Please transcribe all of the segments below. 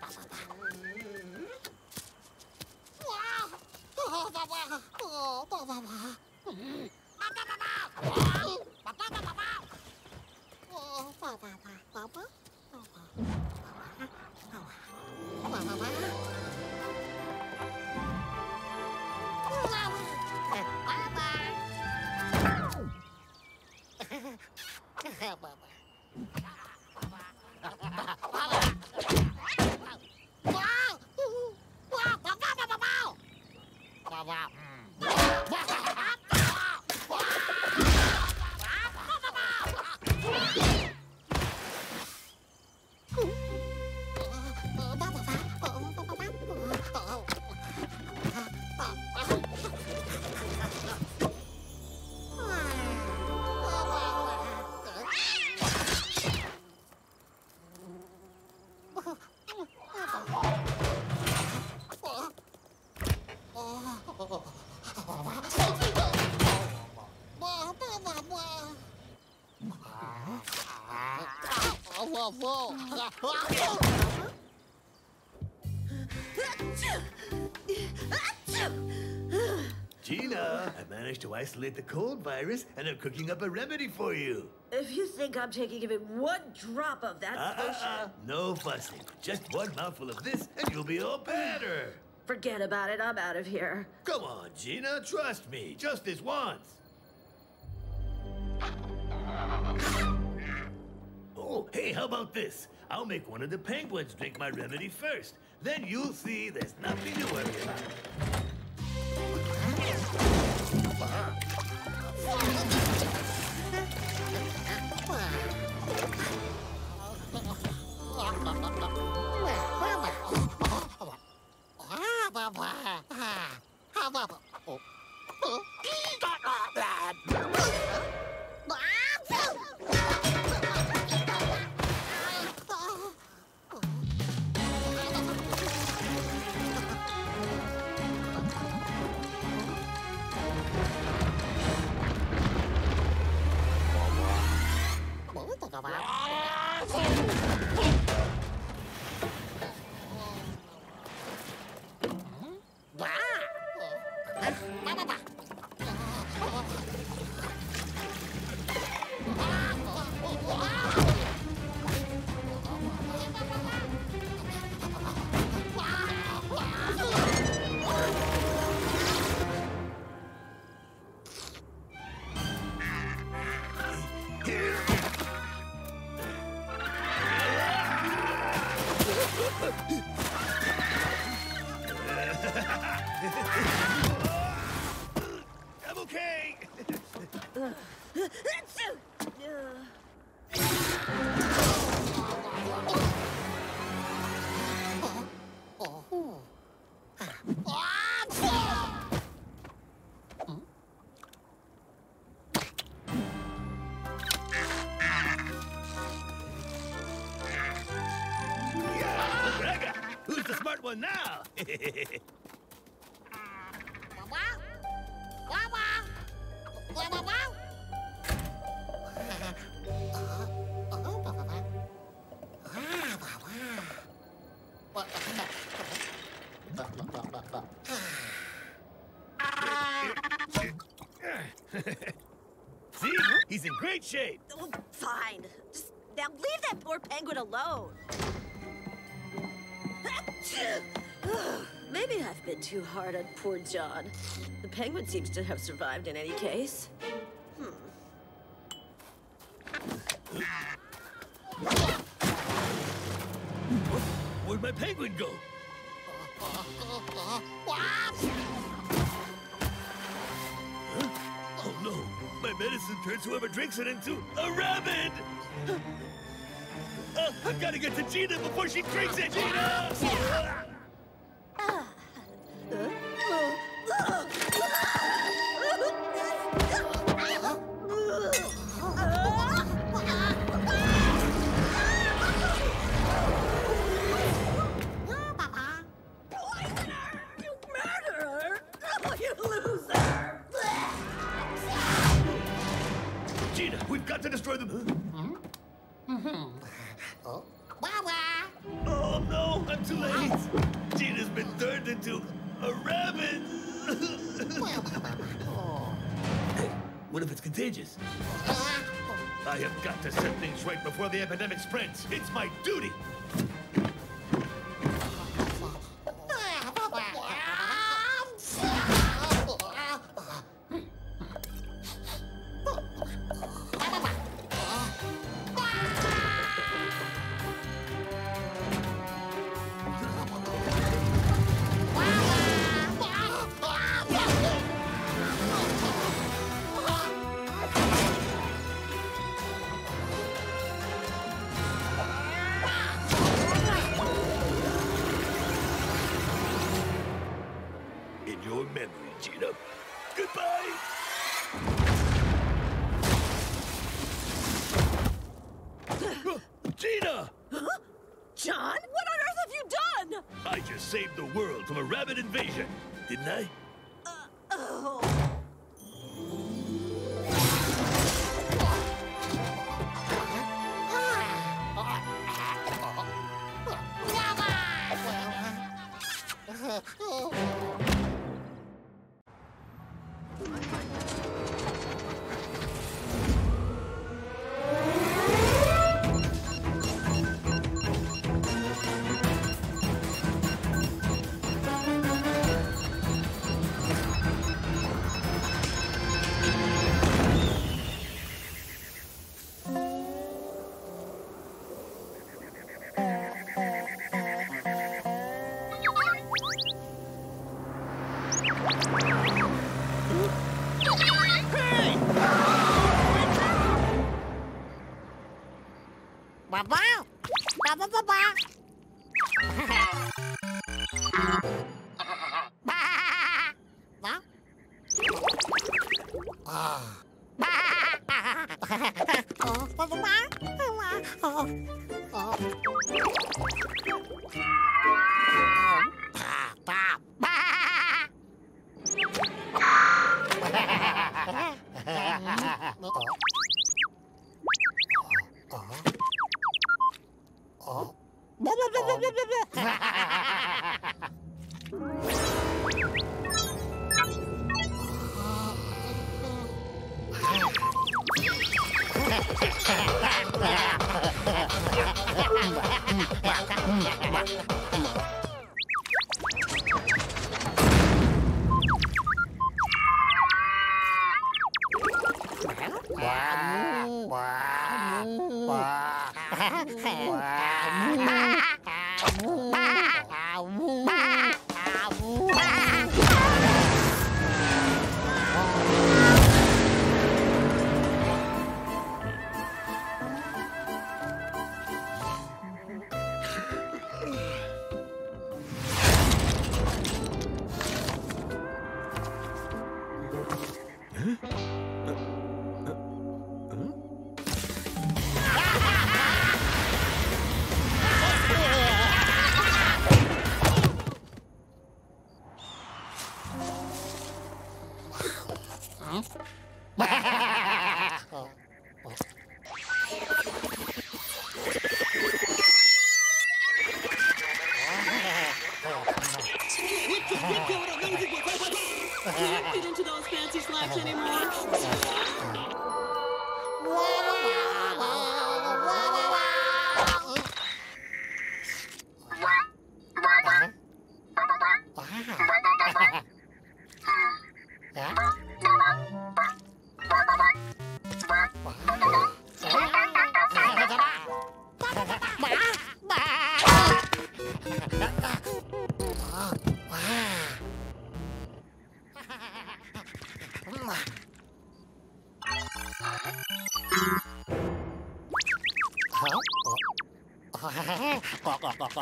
Ha, ha, ha. Gina, I managed to isolate the cold virus, and I'm cooking up a remedy for you. If you think I'm taking even one drop of that Uh, uh, potion, uh, no fussing. Just one mouthful of this, and you'll be all better. forget about it. I'm out of here. Come on, Gina, trust me. Just this once. Oh, hey, how about this? I'll make one of the penguins drink my remedy first. Then you'll see there's nothing to worry about. great shape. Oh, fine. Just now leave that poor penguin alone. Maybe I've been too hard on poor John. The penguin seems to have survived in any case. Turns whoever drinks it into a rabbit! Uh, I've got to get to Gina before she drinks it! Gina!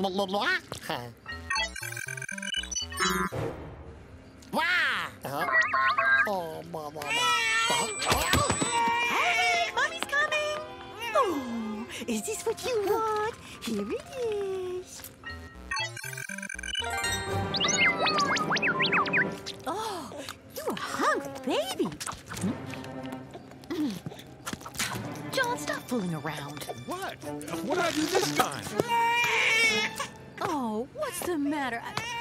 Oh, is this what you want? Here it is. Oh, you a hungry baby. John, stop fooling around. What? What'd I do this time? What's the matter? I-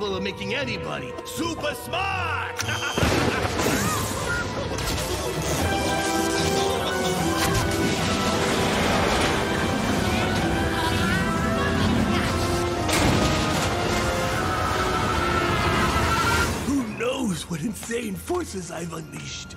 capable of making anybody super smart! Who knows what insane forces I've unleashed?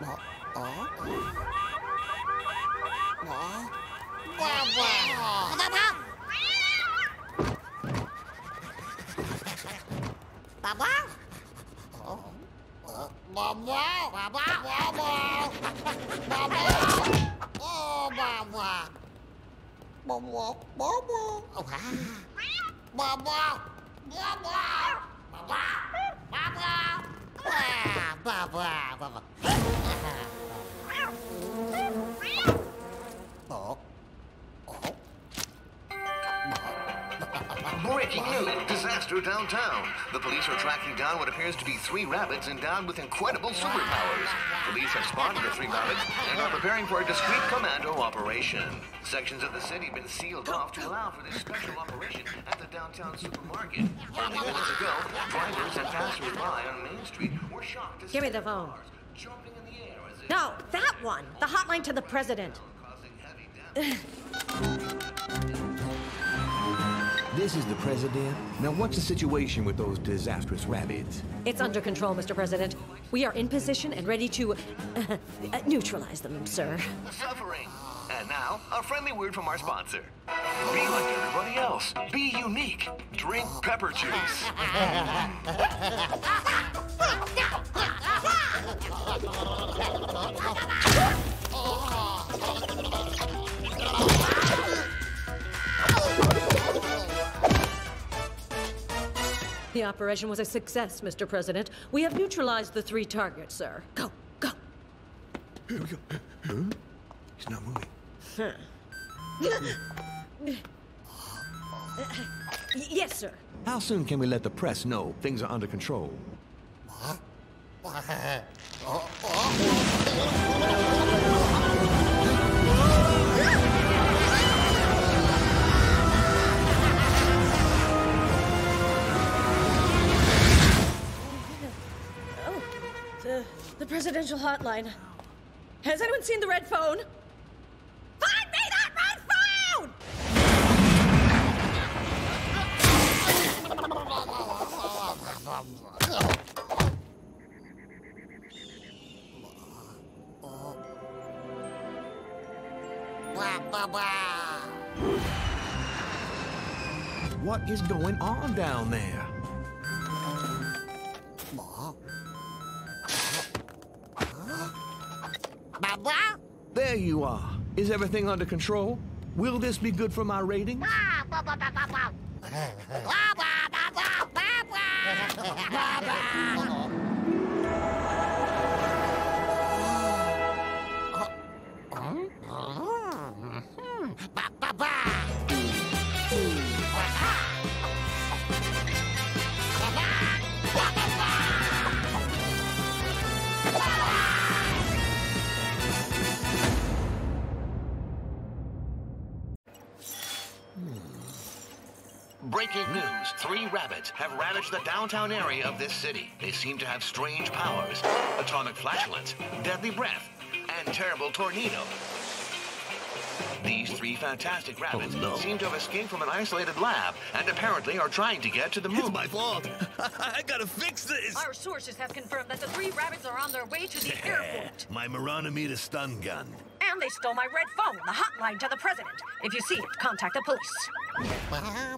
Đó, đó. Đó. Qua vào. Thôi, thôi, Bà báo. Bà báo. Bà báo. Bà báo. Bà báo. Ô, bà báo. Bà báo. Bà báo. Bà báo. Bà báo. Bà báo. Bà báo. Ба-ба-ба-ба. Breaking news. Disaster downtown. The police are tracking down what appears to be three rabbits endowed with incredible superpowers. Police have spotted the three rabbits and are preparing for a discreet commando operation. Sections of the city have been sealed off to allow for this special operation at the downtown supermarket. Only minutes ago, drivers and passers-by on Main Street were shocked to Give me the phone. cars jumping in the air as No, that one. The hotline to the president. causing heavy damage. This is the president. Now, what's the situation with those disastrous rabbits? It's under control, Mr. President. We are in position and ready to uh, neutralize them, sir. suffering. And now, a friendly word from our sponsor. Be like everybody else. Be unique. Drink pepper juice. The operation was a success, Mr. President. We have neutralized the three targets, sir. Go, go. Here we go. Huh? He's not moving. Y- yes, sir. How soon can we let the press know things are under control? The, presidential hotline. Has anyone seen the red phone? Find me that red phone! What is going on down? There Is everything under control? Will this be good for my rating? Ah, have ravaged the downtown area of this city. They seem to have strange powers. Atomic flatulence, deadly breath, and terrible tornado. These three fantastic oh, rabbits Oh, no. seem to have escaped from an isolated lab and apparently are trying to get to the moon. It's my fault. I gotta fix this. Our sources have confirmed that the three rabbits are on their way to the airport. my Maranometer stun gun. And they stole my red phone, the hotline to the president. If you see it, contact the police. Ha ha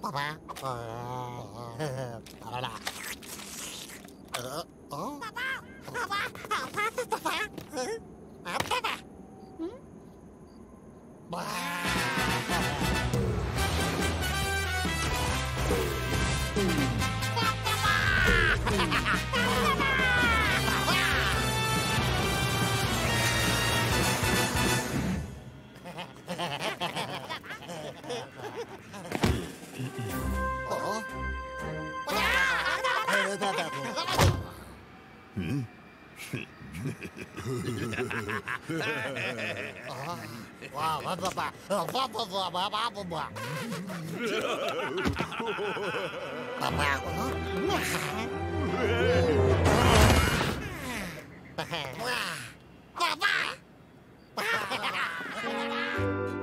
ha ha! Bye.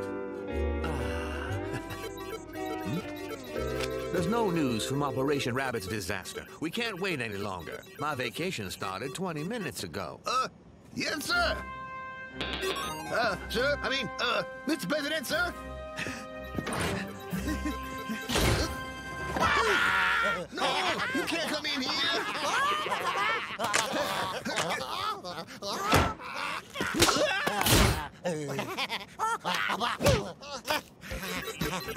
There's no news from Operation Rabbit's disaster. We can't wait any longer. My vacation started 20 minutes ago. Uh, yes, sir. Uh, sir, I mean, uh, Mr. President, sir. no, you can't come in here. Doctor,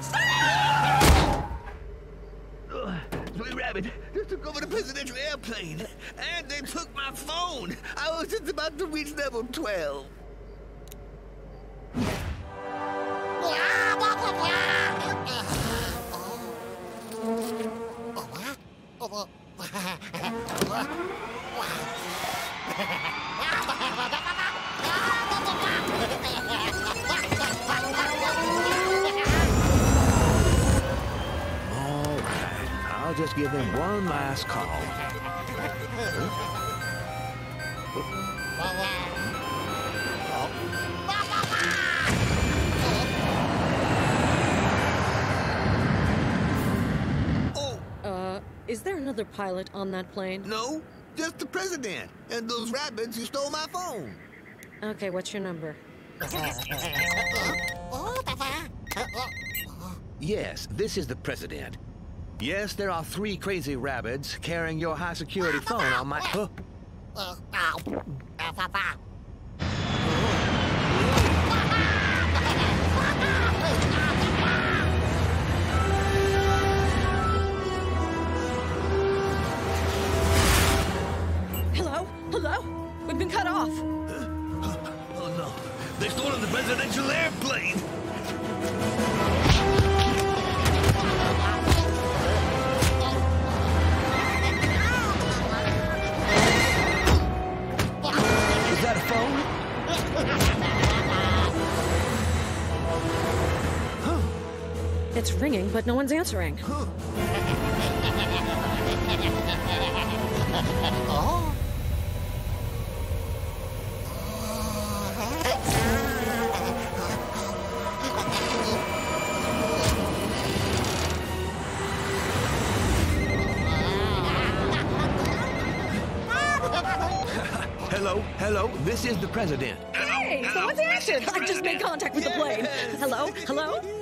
stop! Sweet Rabbit just took over the presidential airplane, and they took my phone. I was just about to reach level 12. Give them one last call. Oh, Uh, is there another pilot on that plane? no, just the president and those rabbits who stole my phone. Okay, what's your number? Yes, this is the president. Yes, there are three crazy rabbits carrying your high security phone on my. Huh? Hello? Hello? We've been cut off. Oh no, they stole the presidential airplane. It's ringing, but no one's answering. Hello, hello, this is the president. Hey, someone's answered. I just made contact with the plane. Hello? Hello?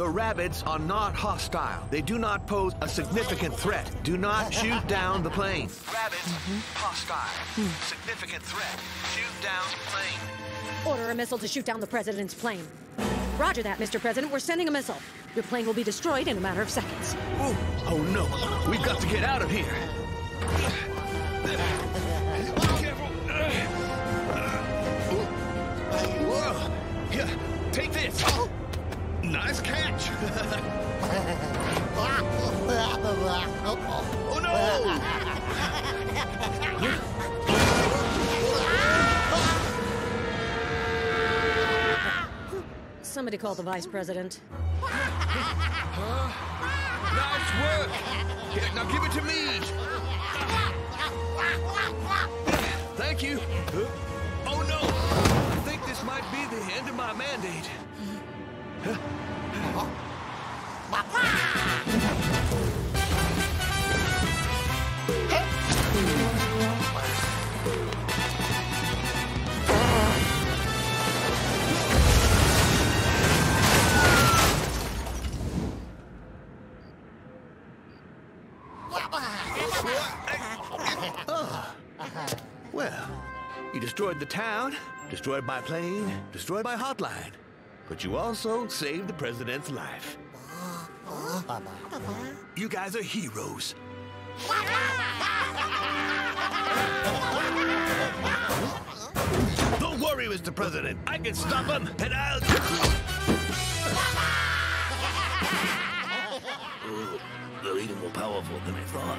The rabbits are not hostile. They do not pose a significant threat. Do not shoot down the plane. Rabbits, hostile. Significant threat. Shoot down plane. Order a missile to shoot down the president's plane. Roger that, Mr. President. We're sending a missile. Your plane will be destroyed in a matter of seconds. Oh, oh no. We've got to get out of here. Here, take this. Somebody call the vice president. Nice work. Here, now give it to me. Thank you. Oh no! I think this might be the end of my mandate. You destroyed the town, destroyed my plane, destroyed my hotline. But you also saved the president's life. You guys are heroes. Don't worry, Mr. President. I can stop him, and I'll. Oh, they're even more powerful than I thought.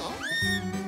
Oh?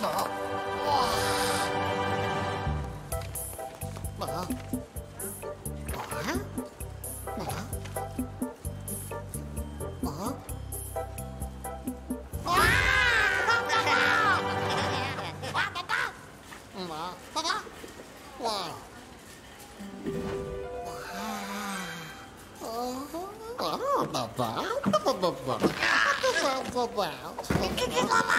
宝宝，宝宝，宝宝，宝宝。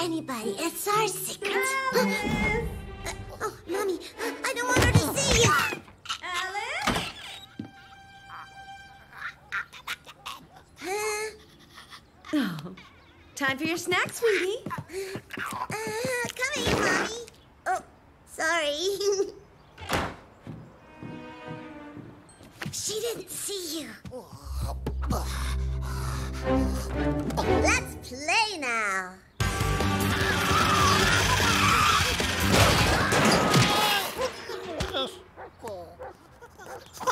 Anybody. It's our secret. oh, mommy, I don't want her to see you. Alice? Huh? Oh, time for your snack, sweetie. Uh, come here, mommy. Oh, sorry. she didn't see you. Let's play now.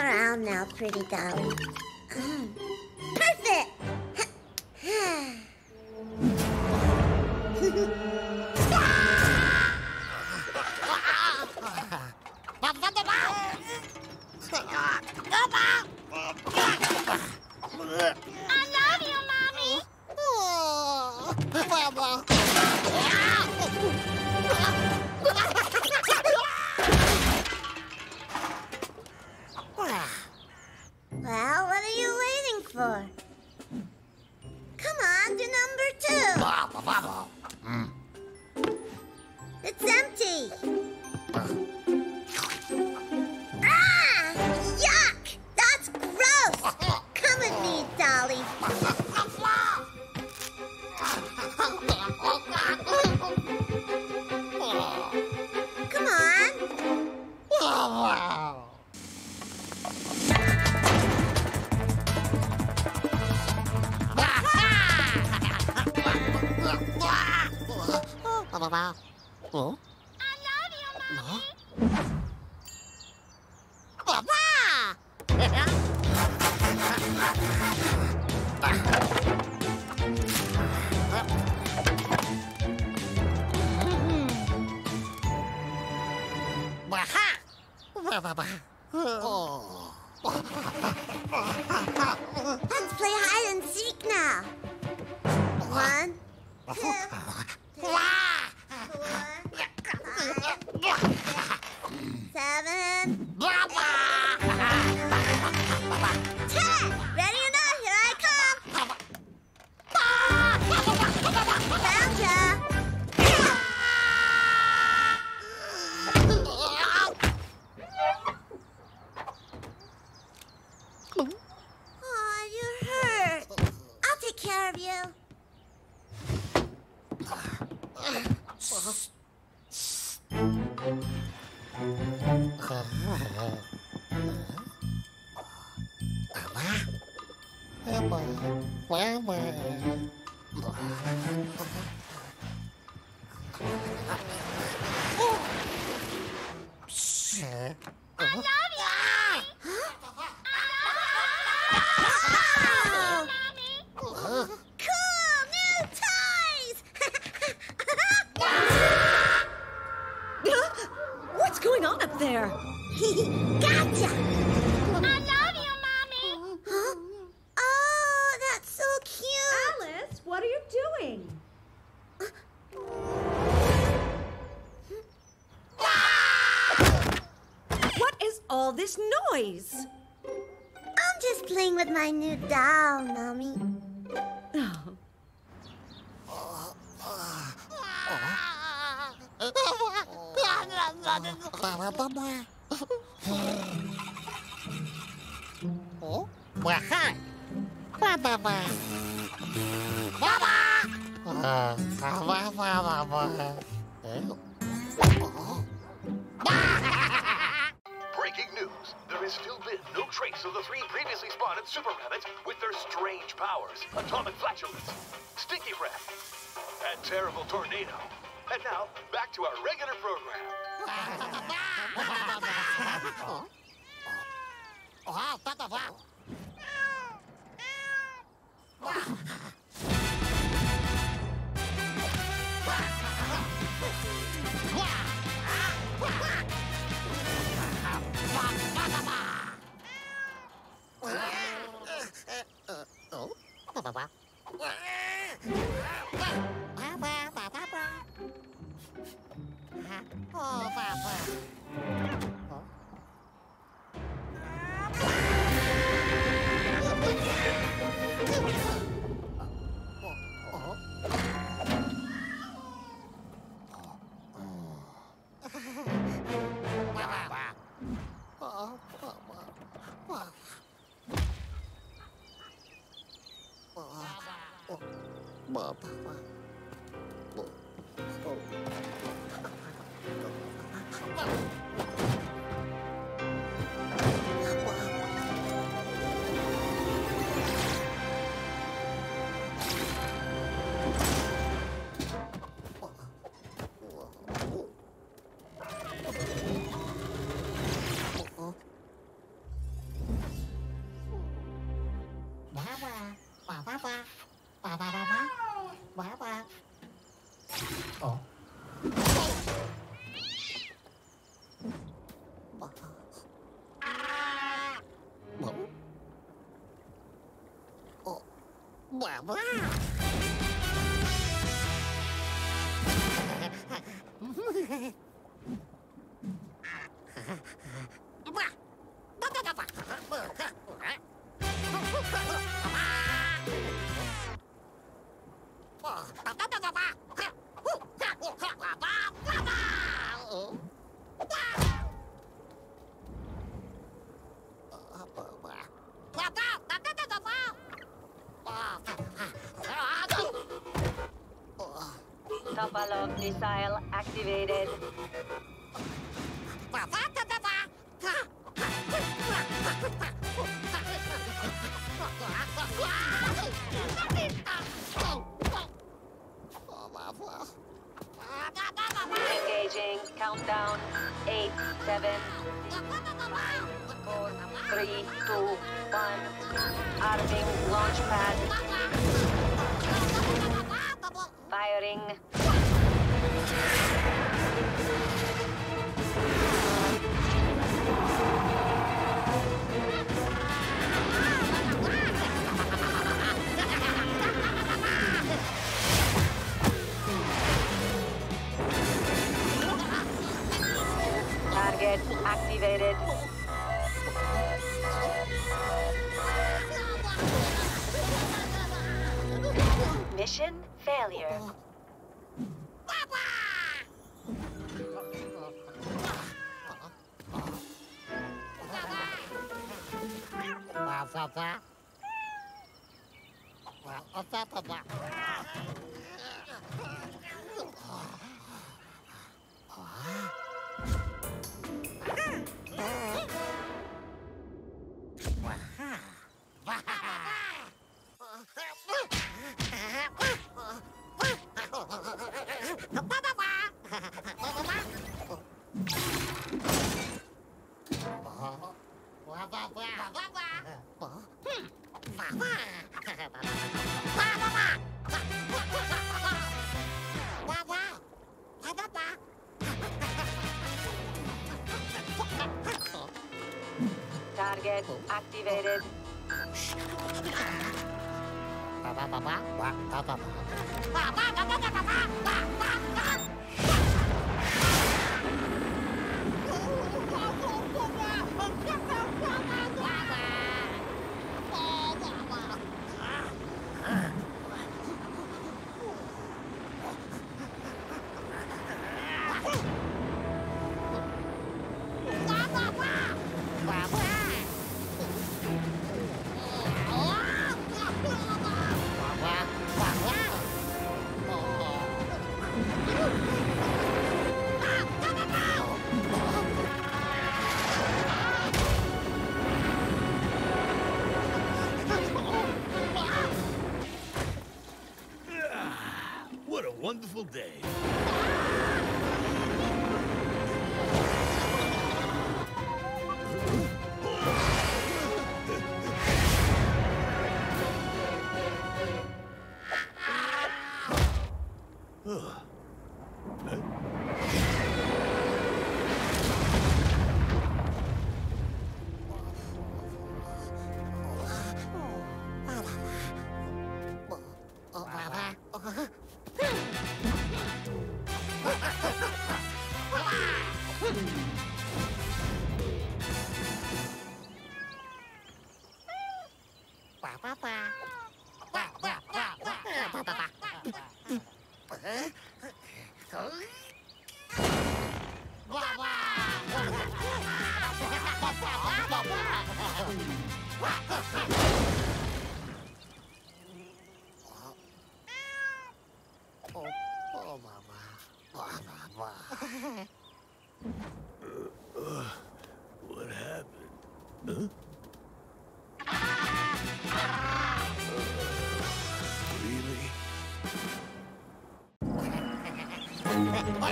around now, pretty dolly. Perfect! I love you, Mommy! Oh. Well, what are you waiting for? Come on to number two. Mm. It's empty. down. up. Topalov missile activated. Engaging. Countdown. Eight, seven, four, three, two, one. Arming launch pad. Firing. Activated. Mission failure. Target activated. Wonderful day.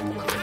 Thank you.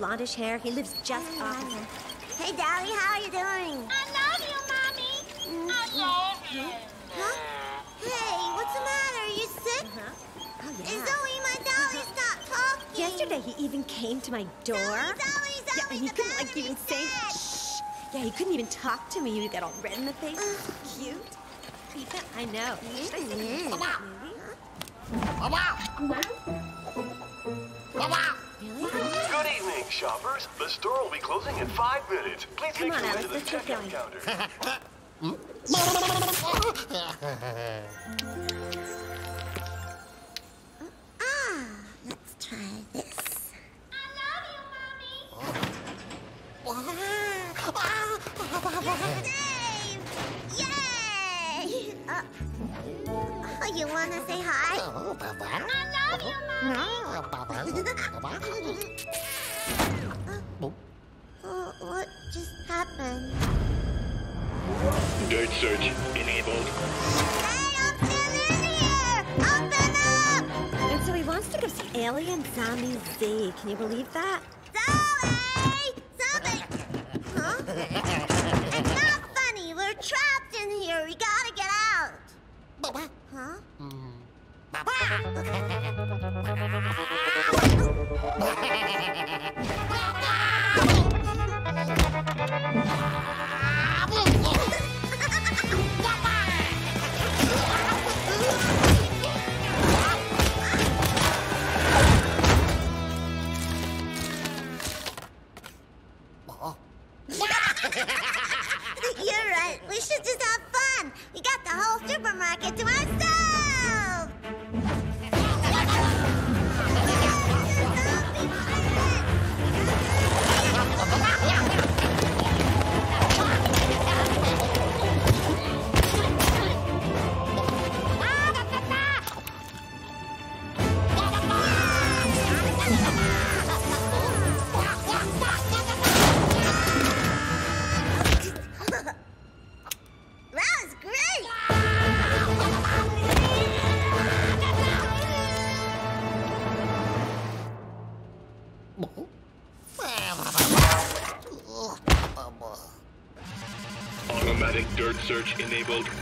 Blondish hair. He lives just opposite. Hey, Dolly, how are you doing? I love you, Mommy. Mm-hmm. I love mm-hmm. you. Huh? Hey, what's the matter? Are you sick? Uh-huh. Oh, Is yeah. Zoe, my uh-huh. Dolly, stop talking. Yesterday, he even came to my door. Dolly, Dolly, Dolly, yeah, and he couldn't, like, even say... Shh. Yeah, he couldn't even talk to me. You got all red in the face. Cute. Peter, I know. Should I send you this movie? Good evening, shoppers. The store will be closing in five minutes. Please Come make on, your way to the checkout counter. Ah, let's try this. I love you, Mommy. Dave! Yay! Uh, oh, you want to say hi? I love you, Mommy. Oh, Um. just? Dirt search enabled. Hey, I'm still in here! Open up! And so he wants to go see Alien Zombie Z. Can you believe that? Zoe! Something! Huh? it's not funny. We're trapped in here. We gotta get out. Huh? You're hmm. Ha ha ha ha! Search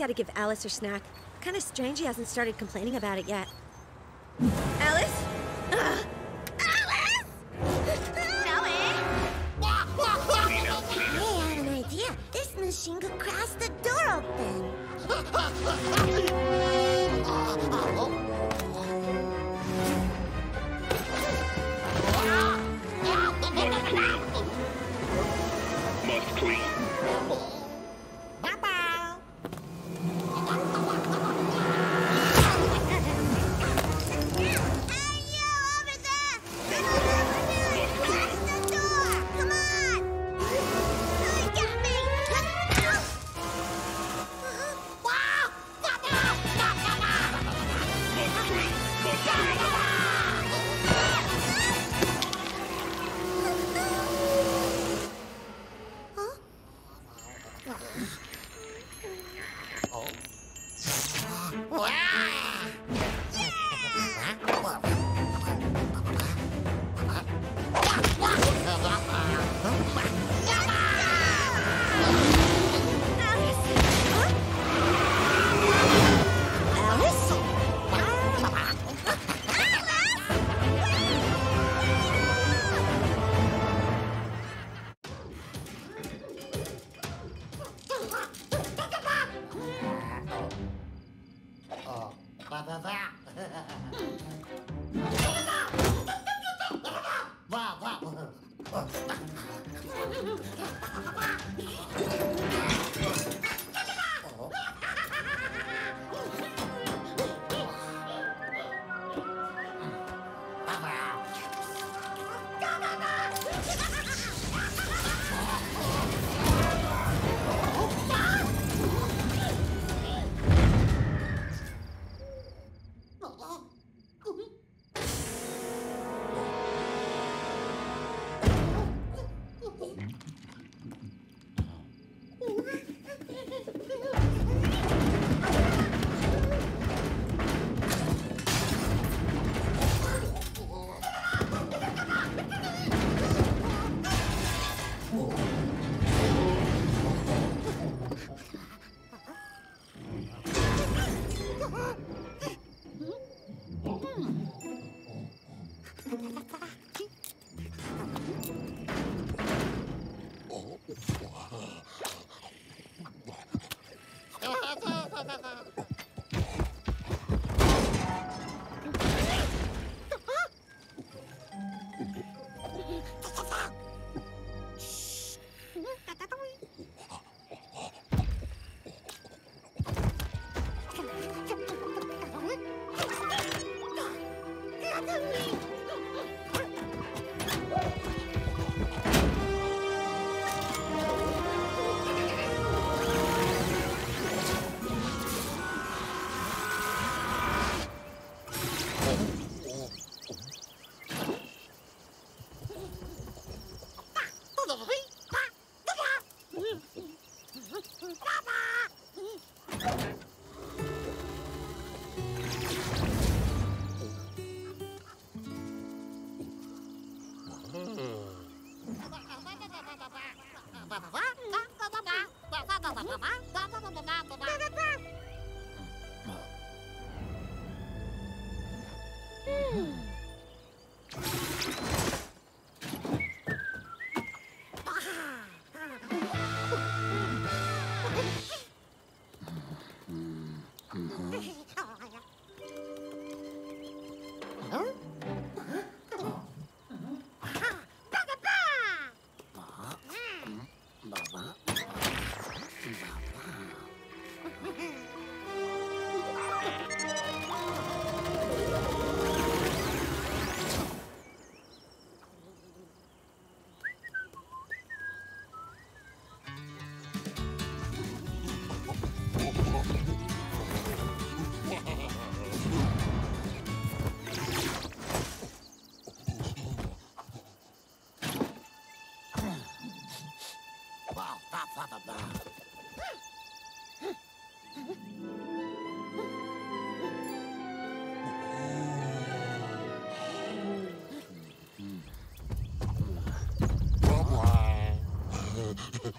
gotta give Alice her snack. Kind of strange he hasn't started complaining about it yet.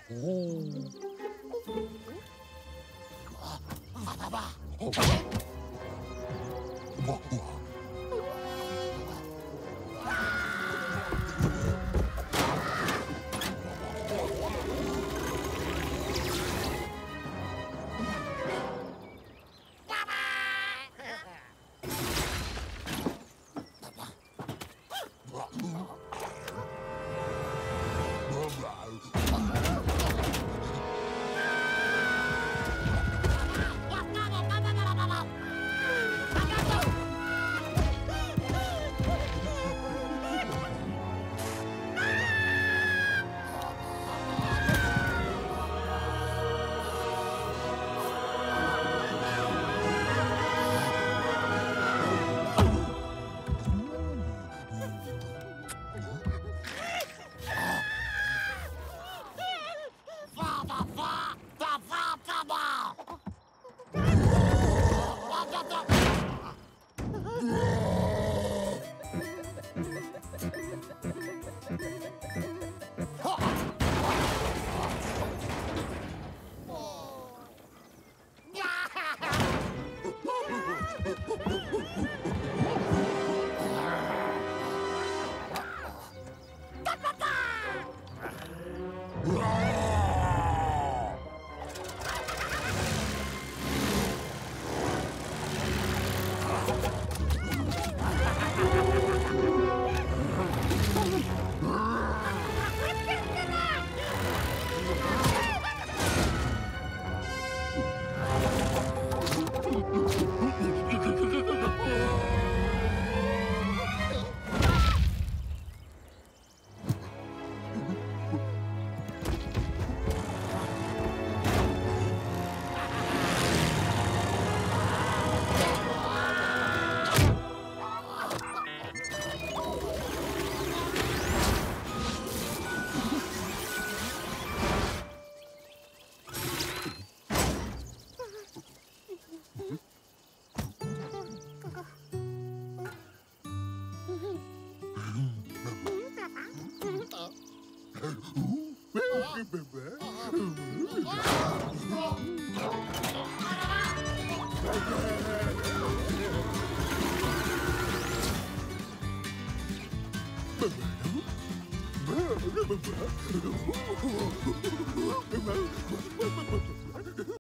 오. 아, 아 봐봐. 어,